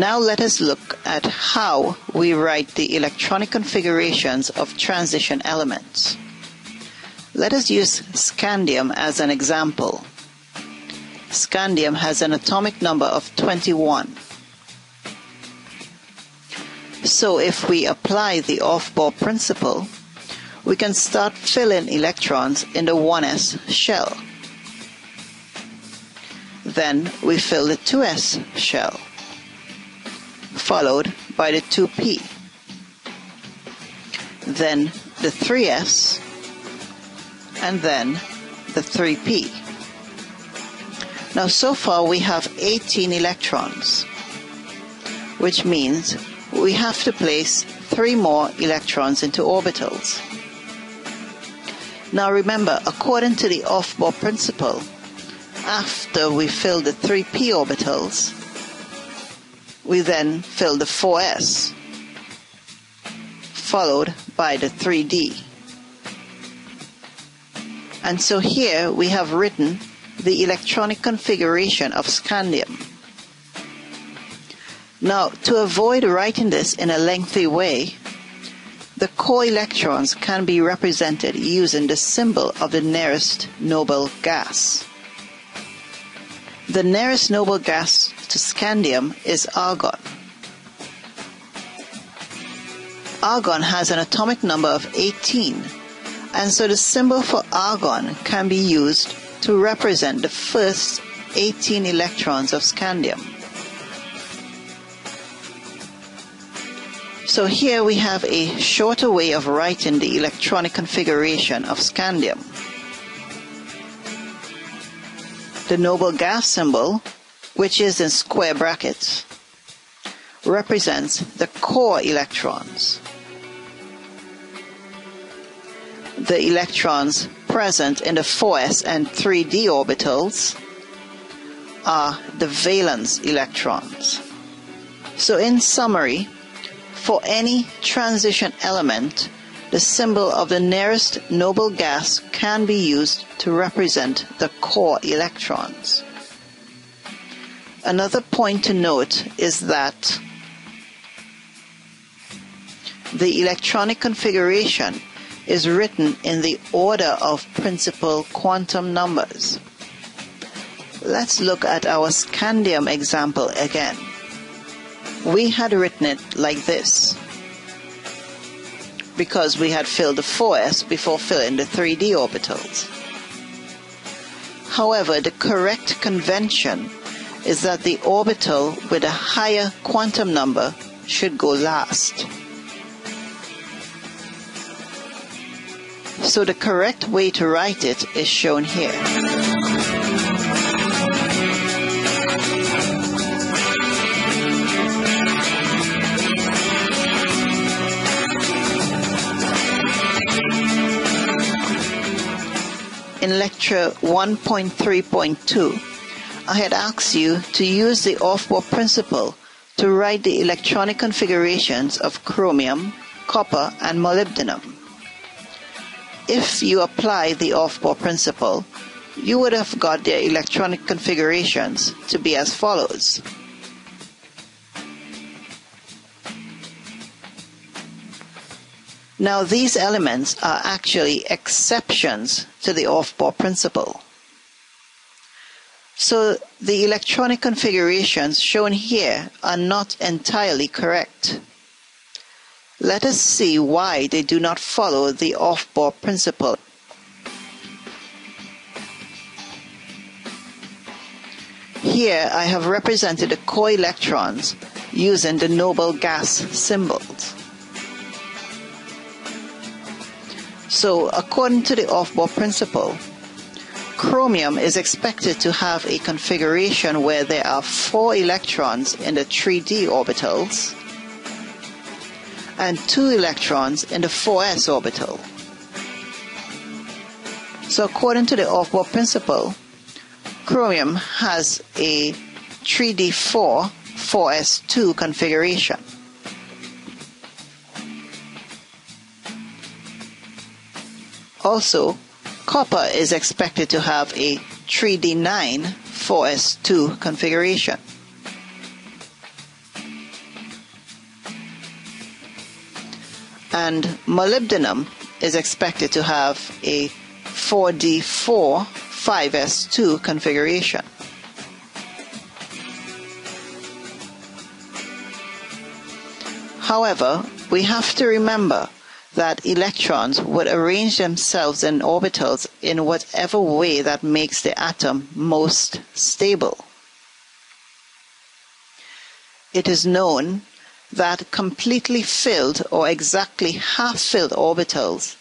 Now let us look at how we write the electronic configurations of transition elements. Let us use scandium as an example. Scandium has an atomic number of 21. So if we apply the Aufbau principle, we can start filling electrons in the 1s shell. Then we fill the 2s shell, followed by the 2p. Then the 3s, and then the 3p. Now so far we have 18 electrons, which means we have to place three more electrons into orbitals. Now remember, according to the Aufbau principle, after we fill the 3p orbitals, we then fill the 4s, followed by the 3d. And so here we have written the electronic configuration of scandium. Now, to avoid writing this in a lengthy way, the core electrons can be represented using the symbol of the nearest noble gas. The nearest noble gas to scandium is argon. Argon has an atomic number of 18, and so the symbol for argon can be used to represent the first 18 electrons of scandium. So here we have a shorter way of writing the electronic configuration of scandium. The noble gas symbol, which is in square brackets, represents the core electrons. The electrons present in the 4s and 3d orbitals are the valence electrons. So in summary, for any transition element, the symbol of the nearest noble gas can be used to represent the core electrons. Another point to note is that the electronic configuration is written in the order of principal quantum numbers. Let's look at our scandium example again we had written it like this because we had filled the 4s before filling the 3d orbitals. However, the correct convention is that the orbital with a higher quantum number should go last. So the correct way to write it is shown here. Lecture 1.3.2, I had asked you to use the Aufbau principle to write the electronic configurations of chromium, copper, and molybdenum. If you apply the Aufbau principle, you would have got their electronic configurations to be as follows. Now these elements are actually exceptions to the Aufbau principle. So the electronic configurations shown here are not entirely correct. Let us see why they do not follow the Aufbau principle. Here I have represented the core electrons using the noble gas symbols. So according to the Aufbau principle, chromium is expected to have a configuration where there are four electrons in the 3d orbitals and two electrons in the 4s orbital. So according to the Aufbau principle, chromium has a 3d4 4s2 configuration. Also, copper is expected to have a 3D9 4S2 configuration. And molybdenum is expected to have a 4D4 5S2 configuration. However, we have to remember that electrons would arrange themselves in orbitals in whatever way that makes the atom most stable. It is known that completely filled or exactly half filled orbitals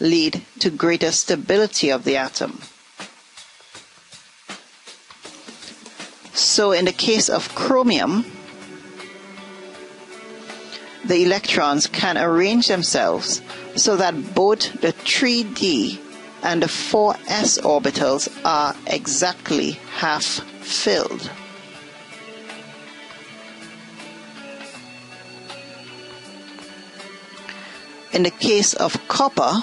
lead to greater stability of the atom. So in the case of chromium, the electrons can arrange themselves so that both the 3d and the 4s orbitals are exactly half filled. In the case of copper,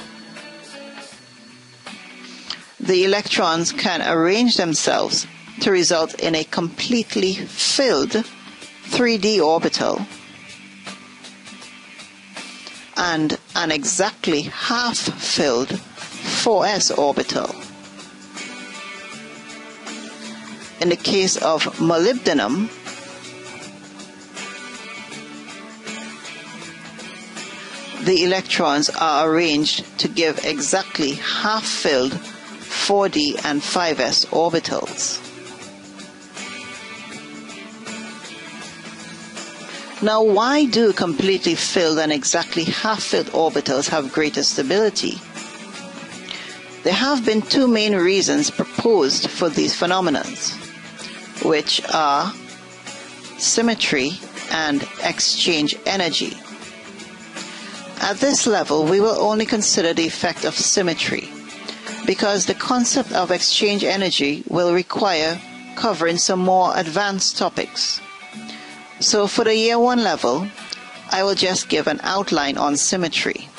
the electrons can arrange themselves to result in a completely filled 3d orbital and an exactly half-filled 4s orbital. In the case of molybdenum, the electrons are arranged to give exactly half-filled 4d and 5s orbitals. Now, why do completely filled and exactly half-filled orbitals have greater stability? There have been two main reasons proposed for these phenomena, which are symmetry and exchange energy. At this level, we will only consider the effect of symmetry, because the concept of exchange energy will require covering some more advanced topics. So for the year one level, I will just give an outline on symmetry.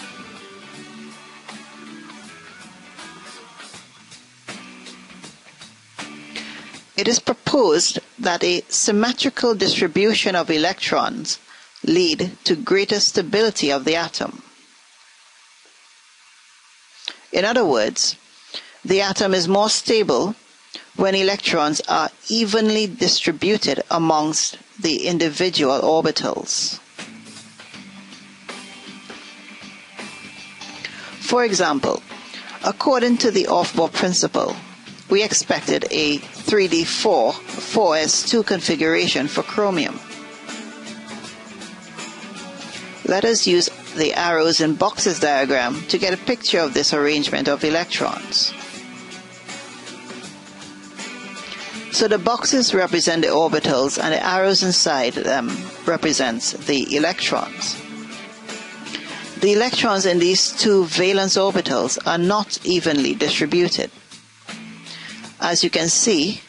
It is proposed that a symmetrical distribution of electrons lead to greater stability of the atom. In other words, the atom is more stable when electrons are evenly distributed amongst the individual orbitals. For example, according to the Aufbau principle, we expected a 3D4 4s2 configuration for chromium. Let us use the arrows and boxes diagram to get a picture of this arrangement of electrons. So the boxes represent the orbitals and the arrows inside them represents the electrons. The electrons in these two valence orbitals are not evenly distributed. As you can see,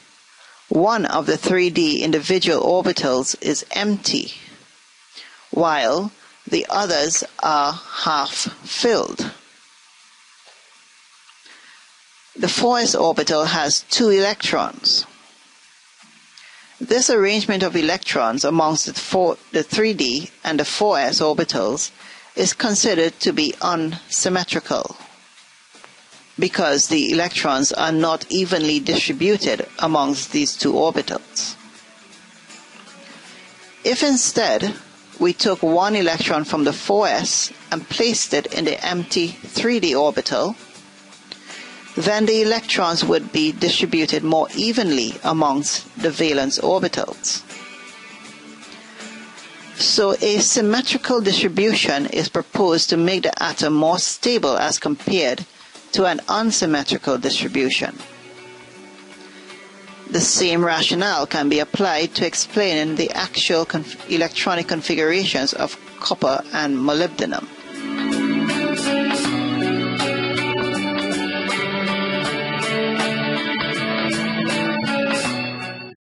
one of the 3D individual orbitals is empty, while the others are half filled. The 4s orbital has two electrons. This arrangement of electrons amongst the, four, the 3d and the 4s orbitals is considered to be unsymmetrical because the electrons are not evenly distributed amongst these two orbitals. If instead we took one electron from the 4s and placed it in the empty 3d orbital, then the electrons would be distributed more evenly amongst the valence orbitals. So a symmetrical distribution is proposed to make the atom more stable as compared to an unsymmetrical distribution. The same rationale can be applied to explaining the actual conf- electronic configurations of copper and molybdenum.